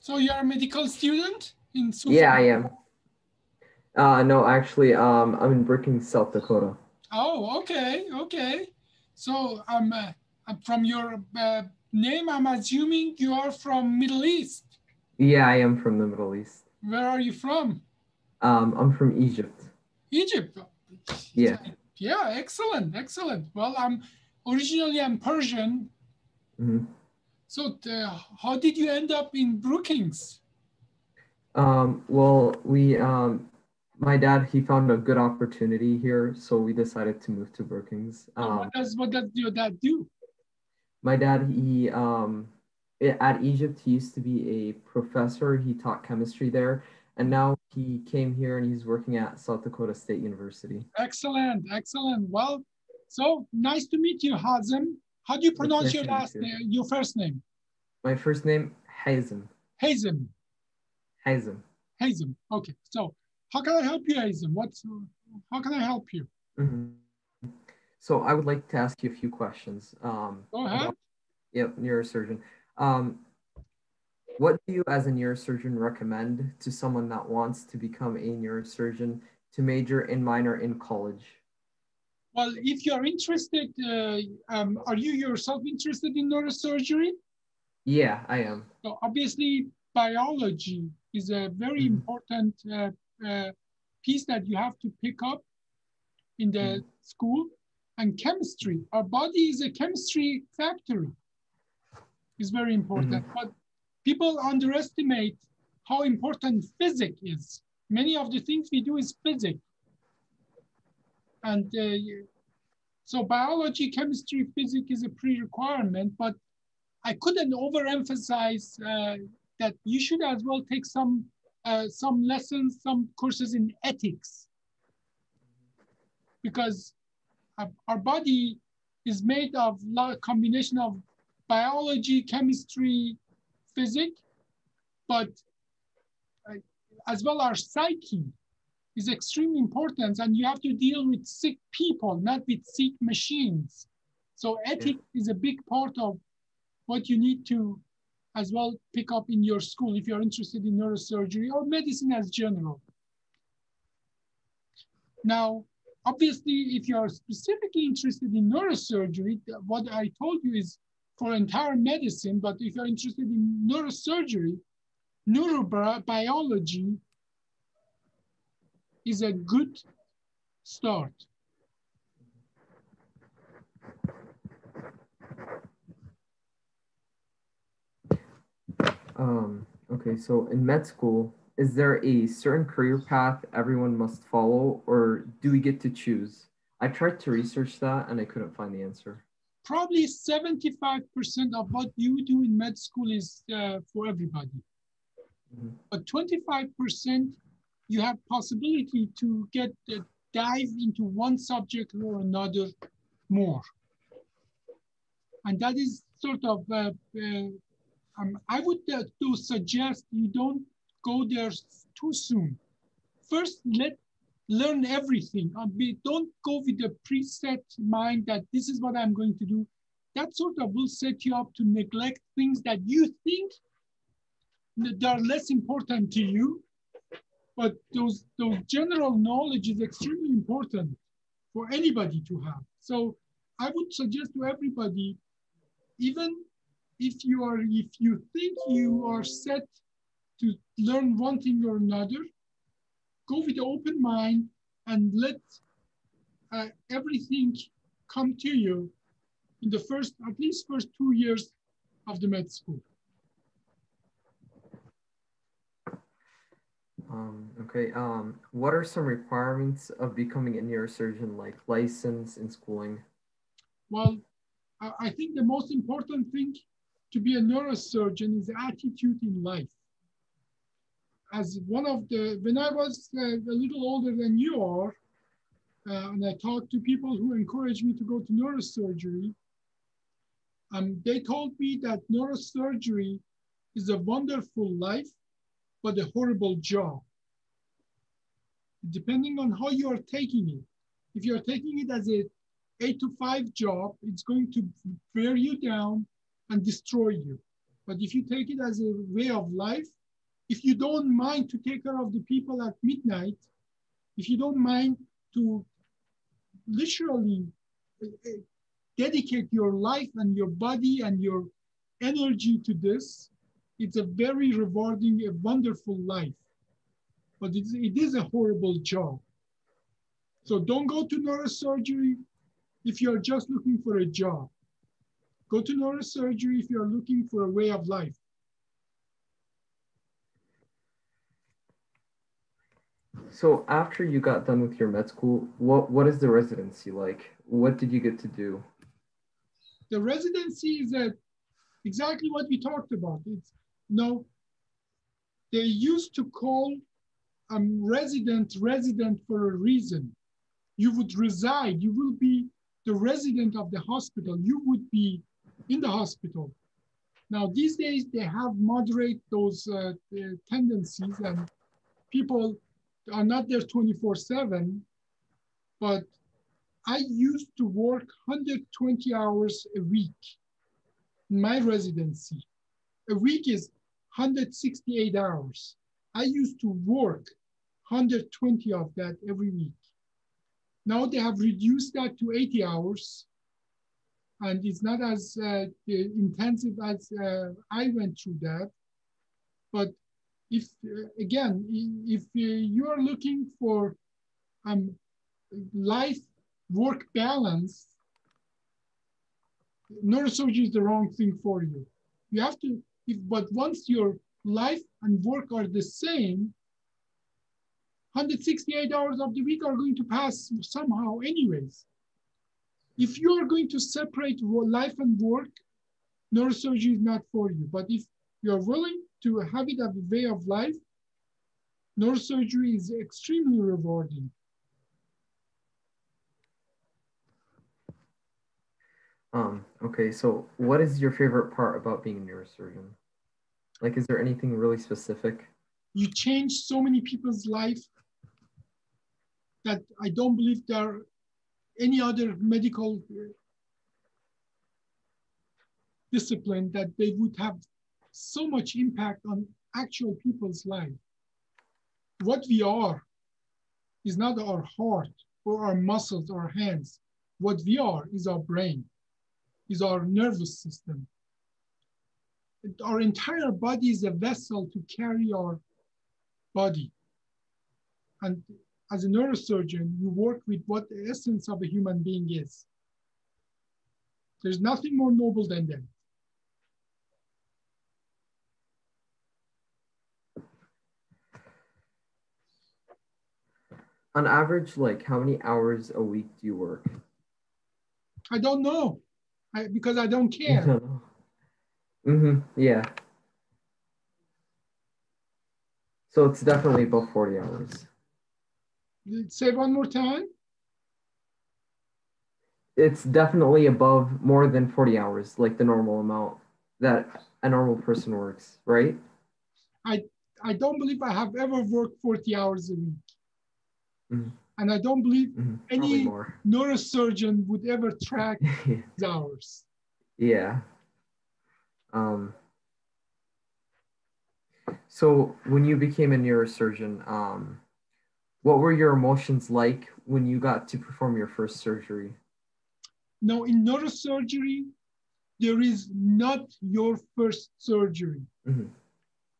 So you're a medical student in Sioux Yeah, I am. Uh, no, actually, um, I'm in Brookings, South Dakota. Oh, okay, okay. So I'm, uh, I'm from your uh, name. I'm assuming you are from Middle East. Yeah, I am from the Middle East. Where are you from? Um, I'm from Egypt. Egypt. Yeah. Yeah, excellent, excellent. Well, I'm originally I'm Persian. hmm So uh, how did you end up in Brookings? Um, well, we, um, my dad, he found a good opportunity here, so we decided to move to Brookings. Um, what does what does your dad do? my dad, he, um, at Egypt, he used to be a professor. He taught chemistry there, and now he came here and he's working at South Dakota State University. Excellent, excellent. Well, so nice to meet you, Hazem. How do you pronounce nice your last name, your first name? My first name, Hazem. Hazem. Hazem. Hazem. Okay. So how can I help you, Hazem? What's how can I help you? Mhm. So I would like to ask you a few questions. Um, Go ahead. about- Yep, neurosurgeon. Um, what do you, as a neurosurgeon, recommend to someone that wants to become a neurosurgeon to major and minor in college? Well, if you're interested, uh, um, are you yourself interested in neurosurgery? Yeah, I am. So obviously, biology is a very Mhm. important uh, uh, piece that you have to pick up in the Mhm. school. And chemistry, our body is a chemistry factory. Is very important, but people underestimate how important physics is. Many of the things we do is physics. And uh, so biology, chemistry, physics is a pre-requirement, but I couldn't overemphasize uh, that you should as well take some uh, some lessons, some courses in ethics, because our body is made of a combination of biology, chemistry, physics, but uh, as well our psyche is extremely important, and you have to deal with sick people, not with sick machines. So ethics is a big part of what you need to as well pick up in your school if you're interested in neurosurgery or medicine as general. Now, obviously, if you're specifically interested in neurosurgery, what I told you is for entire medicine, but if you're interested in neurosurgery, neurobiology is a good start. Um, okay, so in med school, is there a certain career path everyone must follow, or do we get to choose? I tried to research that and I couldn't find the answer. Probably 75% of what you do in med school is uh, for everybody. Mhm. But 25%, you have possibility to get uh, dive into one subject or another more. And that is sort of, uh, uh, um, I would uh, to suggest you don't go there too soon. First, let learn everything. Uh, don't go with a preset mind that this is what I'm going to do. That sort of will set you up to neglect things that you think that are less important to you. But those, those general knowledge is extremely important for anybody to have. So I would suggest to everybody, even if you are, if you think you are set to learn one thing or another, go with an open mind and let uh, everything come to you in the first, at least first two years of the med school. Um, okay, um, what are some requirements of becoming a neurosurgeon, like license and schooling? Well, I I think the most important thing to be a neurosurgeon is attitude in life. As one of the, when I was uh, a little older than you are, uh, and I talked to people who encouraged me to go to neurosurgery, um, they told me that neurosurgery is a wonderful life, but a horrible job. Depending on how you are taking it. If you're taking it as a eight to five job, it's going to wear you down and destroy you. But if you take it as a way of life, if you don't mind to take care of the people at midnight, if you don't mind to literally uh, uh, dedicate your life and your body and your energy to this, it's a very rewarding, a wonderful life. But it's, it is a horrible job. So don't go to neurosurgery if you're just looking for a job. Go to neurosurgery if you're looking for a way of life. So after you got done with your med school, what what is the residency like? What did you get to do? The residency is a, exactly what we talked about. It's no, they used to call a um, resident resident for a reason. You would reside, you will be the resident of the hospital. You would be in the hospital. Now these days they have moderate those uh, tendencies and people are not there 24 seven, but I used to work 120 hours a week in my residency. A week is 168 hours. I used to work 120 of that every week. Now they have reduced that to 80 hours and it's not as uh, intensive as uh, I went through that. But if, uh, again, if uh, you are looking for um, life work balance, neurosurgery is the wrong thing for you. You have to, if, but once your life and work are the same, 168 hours of the week are going to pass somehow anyways. If you are going to separate life and work, neurosurgery is not for you. But if you're willing to have it as a way of life, neurosurgery is extremely rewarding. Um, okay, so what is your favorite part about being a neurosurgeon? Like, is there anything really specific? You change so many people's life that I don't believe there are any other medical uh, discipline that they would have so much impact on actual people's life. What we are is not our heart or our muscles or hands. What we are is our brain is our nervous system. Our entire body is a vessel to carry our body. And as a neurosurgeon, you work with what the essence of a human being is. There's nothing more noble than that. On average, like how many hours a week do you work? I don't know. I, because I don't care. mm-hmm. Yeah. So it's definitely above 40 hours. Say one more time. It's definitely above more than 40 hours, like the normal amount that a normal person works, right? I I don't believe I have ever worked 40 hours a week. Mm-hmm. And I don't believe mm-hmm. any neurosurgeon would ever track these hours. Yeah. Um, so when you became a neurosurgeon, um, what were your emotions like when you got to perform your first surgery? Now, in neurosurgery, there is not your first surgery. Mm-hmm.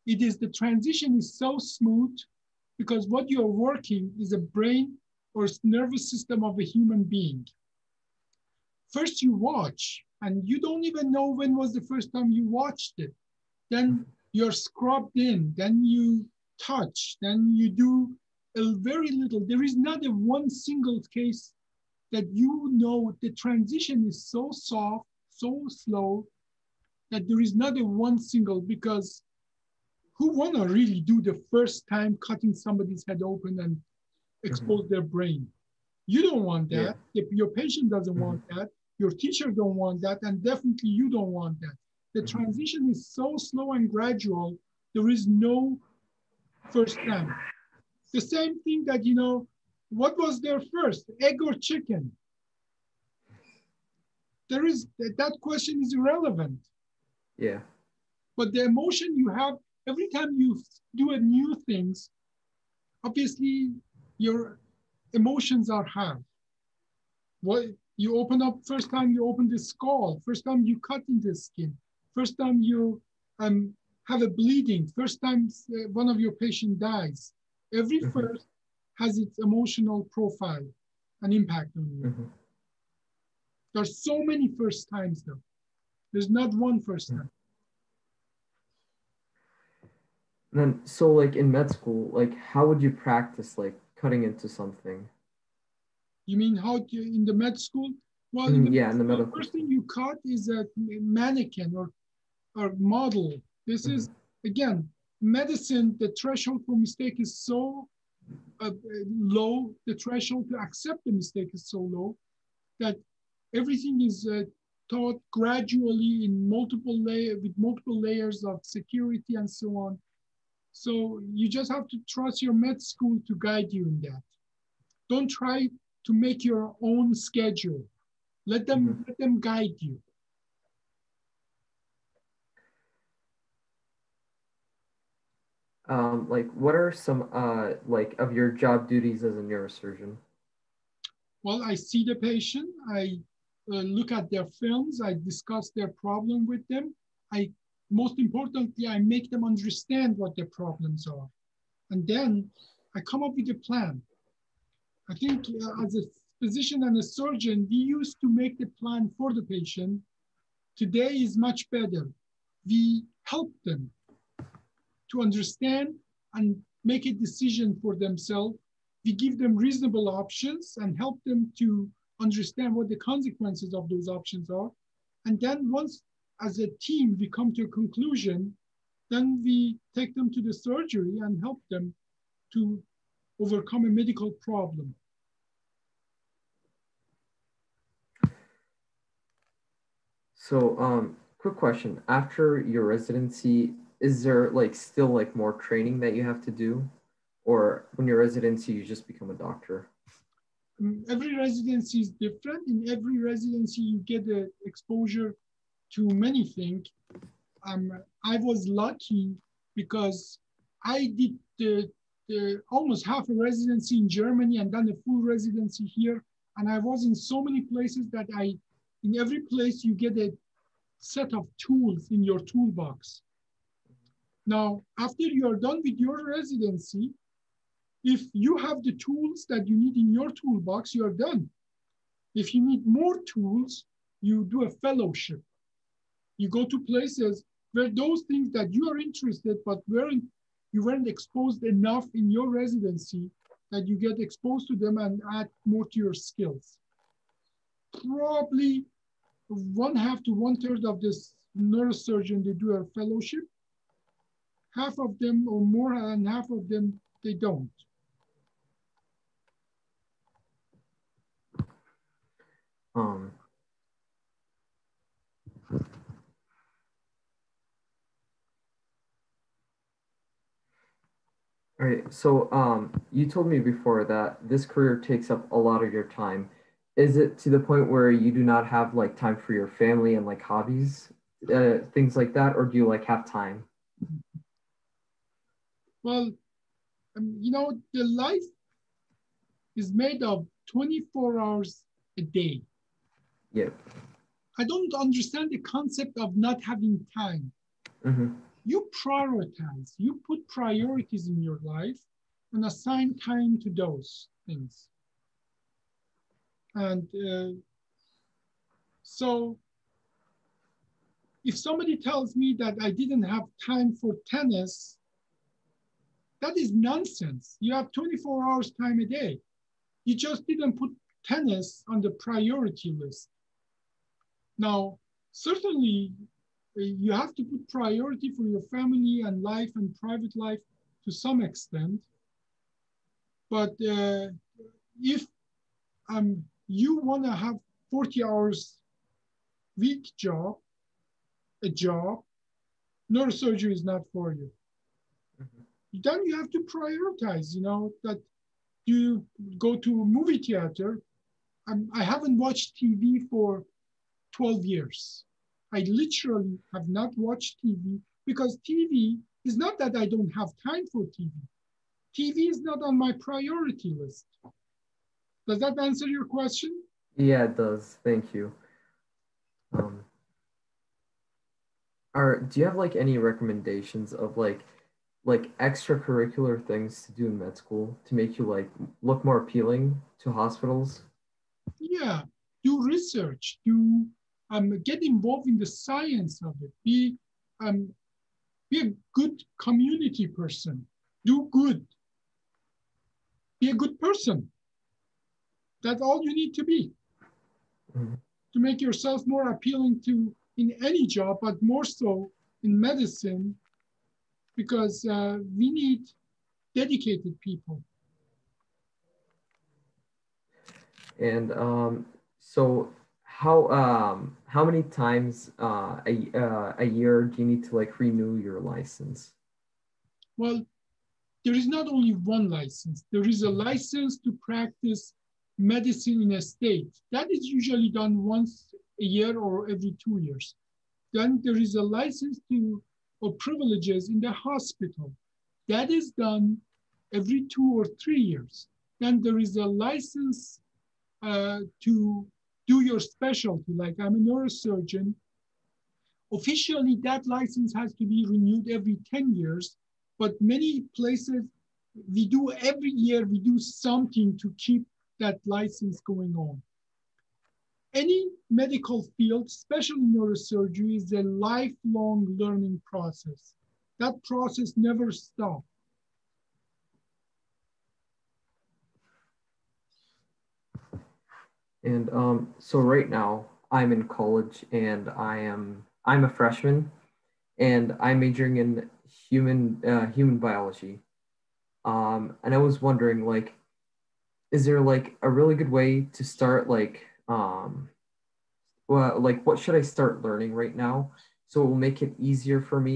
It is the transition is so smooth because what you're working is a brain or nervous system of a human being. First, you watch, and you don't even know when was the first time you watched it. Then you're scrubbed in, then you touch, then you do very little. There is not a one single case that you know the transition is so soft, so slow, that there is not a one single because who wanna really do the first time cutting somebody's head open and expose mm-hmm. their brain. You don't want that. Yeah. If your patient doesn't mm-hmm. want that, your teacher don't want that, and definitely you don't want that. The mm-hmm. transition is so slow and gradual. There is no first time. The same thing that you know, what was there first, egg or chicken? There is that question is irrelevant. Yeah. But the emotion you have every time you do a new things, obviously your emotions are high. What you open up first time you open the skull, first time you cut in the skin, first time you um, have a bleeding, first time uh, one of your patient dies. Every mm-hmm. first has its emotional profile and impact on you. Mm-hmm. There's so many first times though. There's not one first time. And then, so like in med school, like how would you practice like cutting into something? You mean how to, in the med school? Well, in the, yeah, in the medical. The first thing you cut is a mannequin or or model. This mm-hmm. is again medicine. The threshold for mistake is so uh, low. The threshold to accept the mistake is so low that everything is uh, taught gradually in multiple layer with multiple layers of security and so on. So you just have to trust your med school to guide you in that. Don't try to make your own schedule. Let them mm-hmm. let them guide you. Um, like what are some uh, like of your job duties as a neurosurgeon? Well, I see the patient. I uh, look at their films. I discuss their problem with them. I most importantly, I make them understand what their problems are. And then I come up with a plan. I think uh, as a physician and a surgeon, we used to make the plan for the patient. Today is much better. We help them to understand and make a decision for themselves. We give them reasonable options and help them to understand what the consequences of those options are. And then once as a team, we come to a conclusion, then we take them to the surgery and help them to overcome a medical problem. So, um, quick question. After your residency, is there like still like more training that you have to do? Or when your residency, you just become a doctor? Mm, every residency is different. In every residency, you get the exposure to many things. Um, I was lucky because I did the, the almost half a residency in Germany and then a full residency here. And I was in so many places that I, in every place you get a set of tools in your toolbox. Now, after you're done with your residency, if you have the tools that you need in your toolbox, you're done. If you need more tools, you do a fellowship you go to places where those things that you are interested but weren't you weren't exposed enough in your residency that you get exposed to them and add more to your skills. Probably one half to one third of this neurosurgeon, they do a fellowship. Half of them or more than half of them, they don't. Um, All right. So um, you told me before that this career takes up a lot of your time. Is it to the point where you do not have like time for your family and like hobbies, uh, things like that, or do you like have time? Well, um, you know, the life is made of 24 hours a day. Yeah. I don't understand the concept of not having time. Mm-hmm you prioritize, you put priorities in your life and assign time to those things. And uh, so if somebody tells me that I didn't have time for tennis, that is nonsense. You have 24 hours time a day. You just didn't put tennis on the priority list. Now, certainly you have to put priority for your family and life and private life to some extent. But uh, if um, you want to have 40 hours week job, a job, neurosurgery is not for you. Then you have to prioritize, you know, that you go to a movie theater. Um, I haven't watched TV for 12 years. I literally have not watched TV because TV is not that I don't have time for TV. TV is not on my priority list. Does that answer your question? Yeah, it does. Thank you. Um, are do you have like any recommendations of like like extracurricular things to do in med school to make you like look more appealing to hospitals? Yeah, do research, do um, get involved in the science of it, be um, be a good community person, do good, be a good person. That's all you need to be Mhm. to make yourself more appealing to in any job, but more so in medicine, because uh, we need dedicated people. And um, so how um how many times uh, a uh, a year do you need to like renew your license? Well, there is not only one license. There is a license to practice medicine in a state. That is usually done once a year or every two years. Then there is a license to or privileges in the hospital. That is done every two or three years. Then there is a license uh, to do your specialty, like I'm a neurosurgeon. Officially, that license has to be renewed every 10 years, but many places, we do every year, we do something to keep that license going on. Any medical field, especially neurosurgery, is a lifelong learning process. That process never stops. And um, so right now I'm in college and I am I'm a freshman and I'm majoring in human uh, human biology. Um, and I was wondering like, is there like a really good way to start like um, well like what should I start learning right now? So it will make it easier for me